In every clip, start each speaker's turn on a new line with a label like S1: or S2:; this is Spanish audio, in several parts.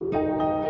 S1: ¿No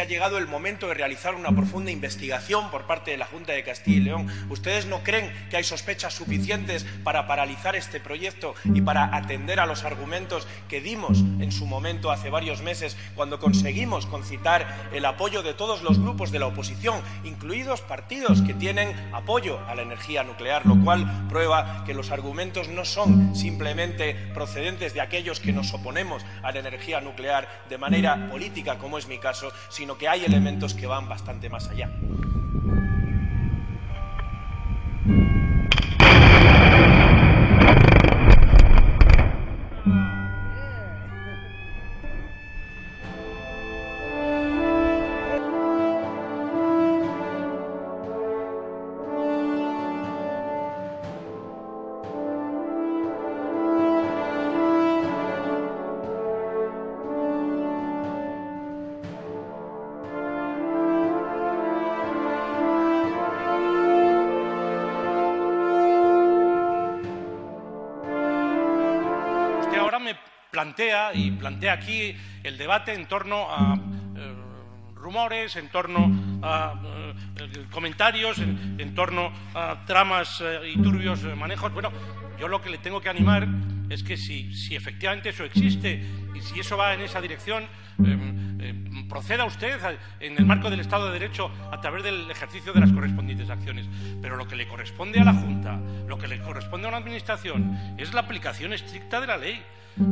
S1: ha llegado el momento de realizar una profunda investigación por parte de la Junta de Castilla y León? ¿Ustedes no creen que hay sospechas suficientes para paralizar este proyecto y para atender a los argumentos que dimos en su momento hace varios meses cuando conseguimos concitar el apoyo de todos los grupos de la oposición, incluidos partidos que tienen apoyo a la energía nuclear, lo cual prueba que los argumentos no son simplemente procedentes de aquellos que nos oponemos a la energía nuclear de manera política, como es mi caso, sino que hay elementos que van bastante más allá.
S2: Plantea y plantea aquí el debate en torno a eh, rumores, en torno a eh, comentarios, en, torno a tramas eh, y turbios manejos. Bueno, yo lo que le tengo que animar es que si, efectivamente eso existe y si eso va en esa dirección, eh, eh, proceda usted en el marco del Estado de Derecho a través del ejercicio de las correspondientes acciones. Pero lo que le corresponde a la Junta, lo que le corresponde a una Administración, es la aplicación estricta de la ley.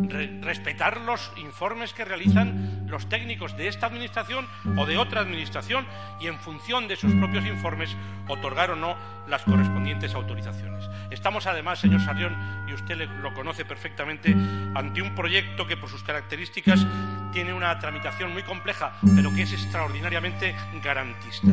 S2: Re- respetar los informes que realizan los técnicos de esta Administración o de otra Administración y en función de sus propios informes otorgar o no las correspondientes autorizaciones. Estamos además, señor Sarrión, y usted lo conoce perfectamente, ante un proyecto que por sus características tiene una tramitación muy compleja, pero que es extraordinariamente garantista.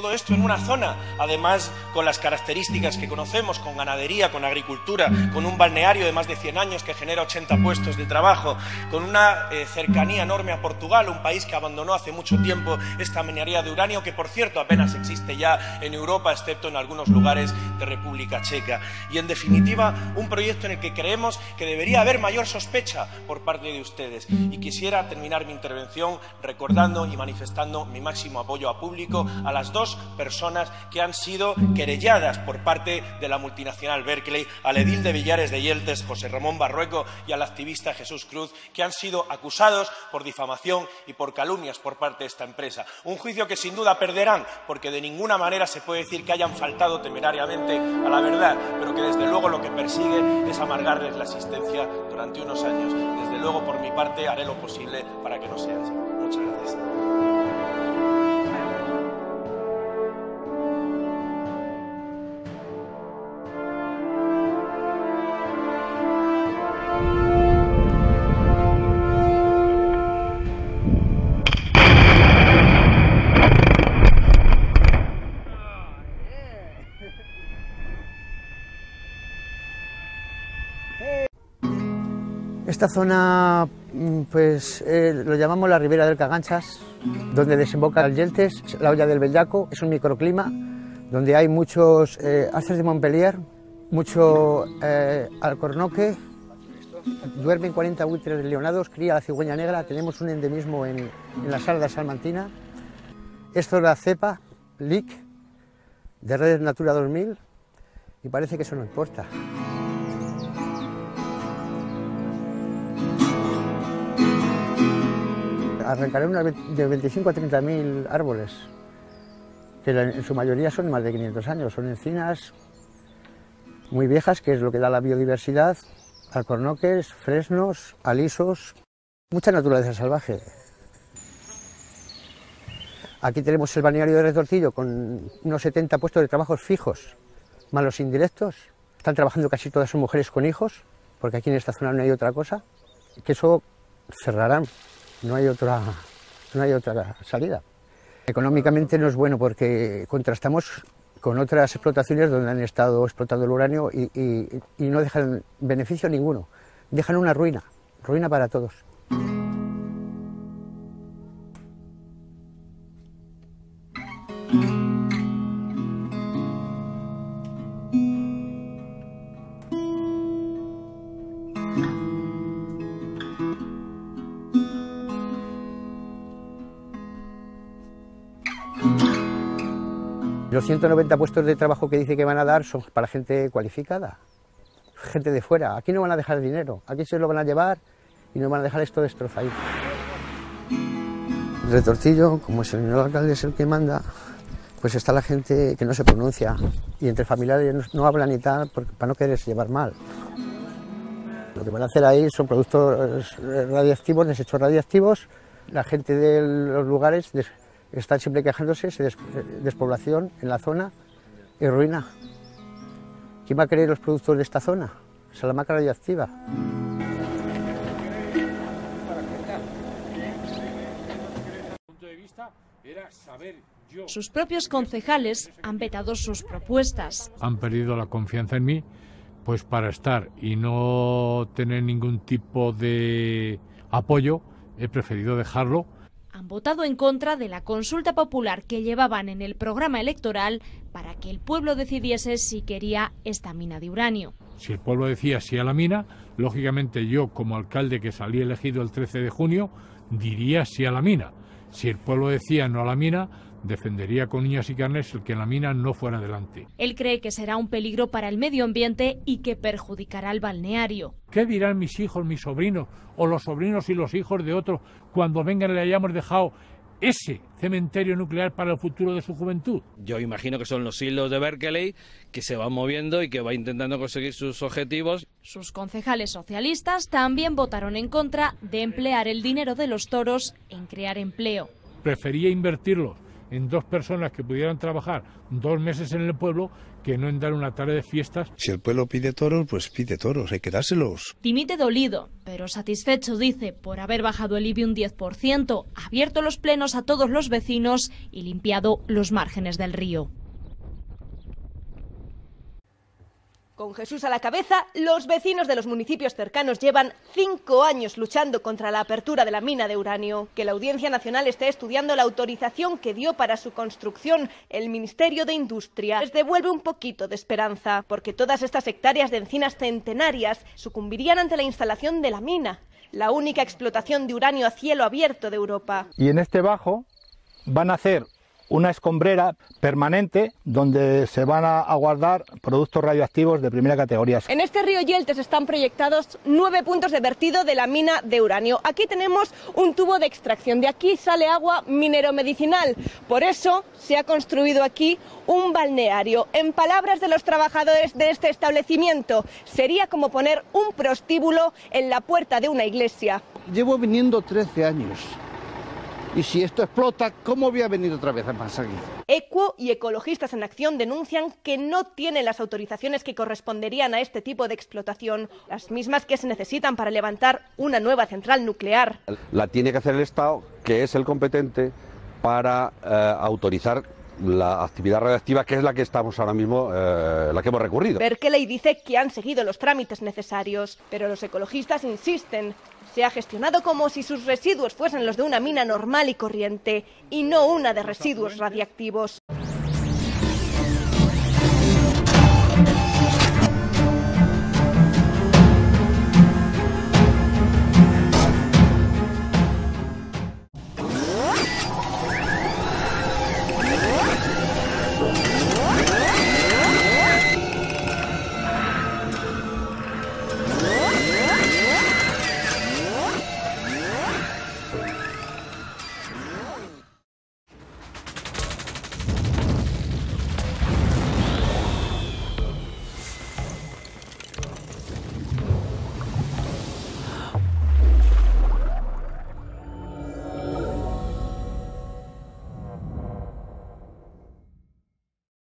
S1: Todo esto en una zona, además con las características que conocemos, con ganadería, con agricultura, con un balneario de más de 100 años que genera 80 puestos de trabajo, con una eh, cercanía enorme a Portugal, un país que abandonó hace mucho tiempo esta minería de uranio, que por cierto apenas existe ya en Europa, excepto en algunos lugares de República Checa. Y en definitiva, un proyecto en el que creemos que debería haber mayor sospecha por parte de ustedes. Y quisiera terminar mi intervención recordando y manifestando mi máximo apoyo a público a las dos personas que han sido querelladas por parte de la multinacional Berkeley, al edil de Villares de Yeltes, José Ramón Barrueco, y al activista Jesús Cruz, que han sido acusados por difamación y por calumnias por parte de esta empresa. Un juicio que sin duda perderán, porque de ninguna manera se puede decir que hayan faltado temerariamente a la verdad, pero que desde luego lo que persigue es amargarles la existencia durante unos años. Desde luego, por mi parte, haré lo posible para que no sea así. Muchas gracias.
S3: Esta zona, mm, pues eh, lo llamamos la Ribera del Caganchas, donde desemboca el Yeltes, la olla del Bellaco, es un microclima donde hay muchos eh, de Montpellier, mucho eh, alcornoque, duermen 40 buitres leonados, cría la cigüeña negra, tenemos un endemismo en, en la sala de Salmantina, esto es la cepa, LIC, de Redes Natura 2000, y parece que eso no importa. Arrancaré unas de 25 a 30 mil árboles, que en su mayoría son más de 500 años, son encinas muy viejas, que es lo que da la biodiversidad, alcornoques, fresnos, alisos, mucha naturaleza salvaje. Aquí tenemos el balneario de Retortillo con unos 70 puestos de trabajos fijos, más los indirectos. Están trabajando casi todas sus mujeres con hijos, porque aquí en esta zona no hay otra cosa. que eso cerrarán, no hay otra, no hay otra salida. Económicamente no es bueno porque contrastamos con otras explotaciones donde han estado explotando el uranio y, y no dejan beneficio ninguno, dejan una ruina, ruina para todos. 190 puestos de trabajo que dice que van a dar son para gente cualificada, gente de fuera. Aquí no van a dejar dinero, aquí se lo van a llevar y no van a dejar esto destrozado. El retortillo, como el señor alcalde es el que manda, pues está la gente que no se pronuncia y entre familiares no, hablan y tal para no quererse llevar mal. Lo que van a hacer ahí son productos radiactivos, desechos radiactivos. La gente de los lugares están siempre quejándose, se despoblación en la zona y ruina. ¿Quién va a querer los productos de esta zona? Salamanca radioactiva.
S4: Sus propios concejales han vetado sus propuestas.
S5: Han perdido la confianza en mí, pues para estar y no tener ningún tipo de apoyo, he preferido dejarlo
S4: han votado en contra de la consulta popular que llevaban en el programa electoral para que el pueblo decidiese si quería esta mina de uranio.
S5: Si el pueblo decía sí a la mina, lógicamente yo, como alcalde que salí elegido el 13 de junio, diría sí a la mina. Si el pueblo decía no a la mina, defendería con niñas y carnes el que la mina no fuera adelante.
S4: Él cree que será un peligro para el medio ambiente y que perjudicará al balneario.
S5: ¿Qué dirán mis hijos, mis sobrinos o los sobrinos y los hijos de otros cuando vengan y le hayamos dejado ese cementerio nuclear para el futuro de su juventud?
S6: Yo imagino que son los hilos de Berkeley que se van moviendo y que va intentando conseguir sus objetivos.
S4: Sus concejales socialistas también votaron en contra de emplear el dinero de los toros en crear empleo.
S5: Prefería invertirlos en dos personas que pudieran trabajar dos meses en el pueblo que no en dar una tarde de fiestas.
S7: Si el pueblo pide toros, pues pide toros, hay que dárselos.
S4: Dimite dolido, pero satisfecho, dice, por haber bajado el IBI un 10%, abierto los plenos a todos los vecinos y limpiado los márgenes del río.
S8: Con Jesús a la cabeza, los vecinos de los municipios cercanos llevan cinco años luchando contra la apertura de la mina de uranio. Que la Audiencia Nacional esté estudiando la autorización que dio para su construcción el Ministerio de Industria les devuelve un poquito de esperanza, porque todas estas hectáreas de encinas centenarias sucumbirían ante la instalación de la mina, la única explotación de uranio a cielo abierto de Europa.
S9: Y en este bajo van a hacer una escombrera permanente donde se van a, guardar productos radioactivos de primera categoría.
S8: En este río Yeltes están proyectados nueve puntos de vertido de la mina de uranio. Aquí tenemos un tubo de extracción, de aquí sale agua mineromedicinal. Por eso se ha construido aquí un balneario. En palabras de los trabajadores de este establecimiento, sería como poner un prostíbulo en la puerta de una iglesia.
S10: Llevo viniendo 13 años y si esto explota, ¿cómo voy a venir otra vez más aquí?
S8: Equo y ecologistas en acción denuncian que no tienen las autorizaciones que corresponderían a este tipo de explotación, las mismas que se necesitan para levantar una nueva central nuclear.
S11: La tiene que hacer el Estado, que es el competente para eh, autorizar la actividad radioactiva, que es la que estamos ahora mismo, eh, la que hemos recurrido.
S8: Berkeley dice que han seguido los trámites necesarios, pero los ecologistas insisten. Se ha gestionado como si sus residuos fuesen los de una mina normal y corriente y no una de residuos radiactivos.